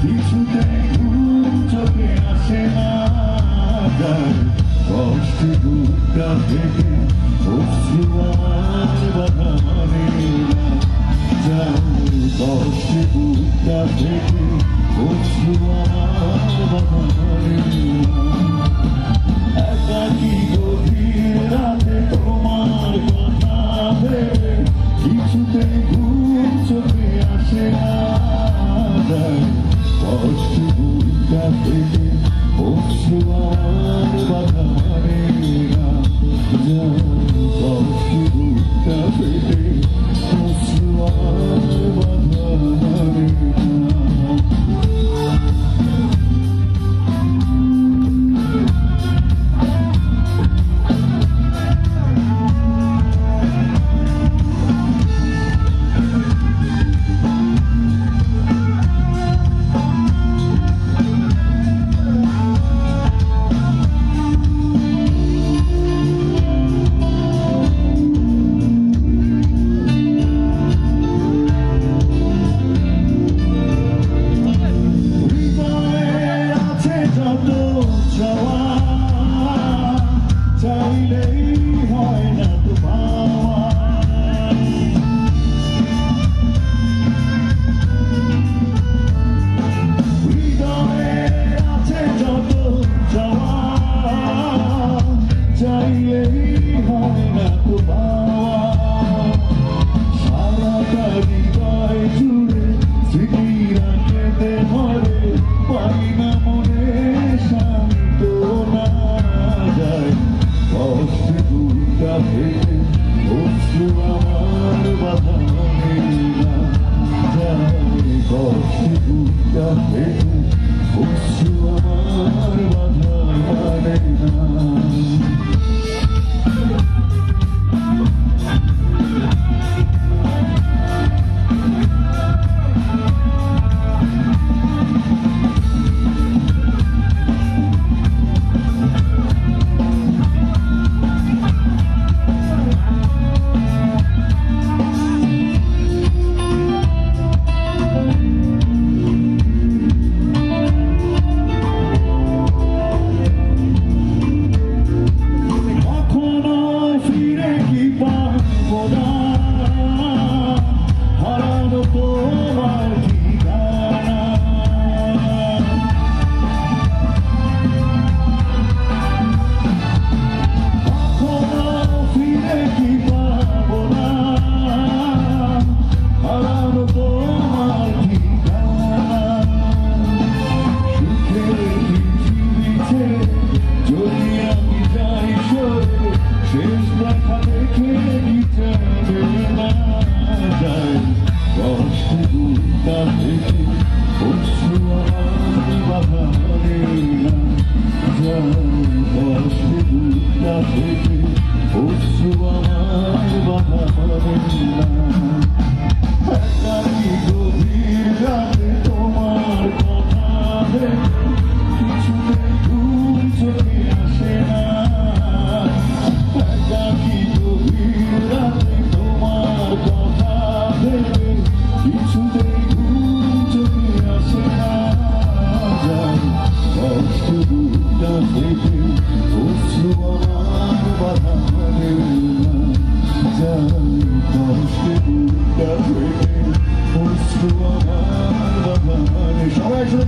কিছুতে ঘুম চোখে আসে না কষ্টে বুকটা ভেঙে অশ্রুয়ার বাধা মানে কষ্টে বুকটা ভেঙে অশ্রুয়ার বাধা মানে একাকি গভীর রাতে তোমার কথা ভেবে কিছুতে ঘুম চোখে আসে না Choć ty bójka, ty, obszyła rybata, tarde.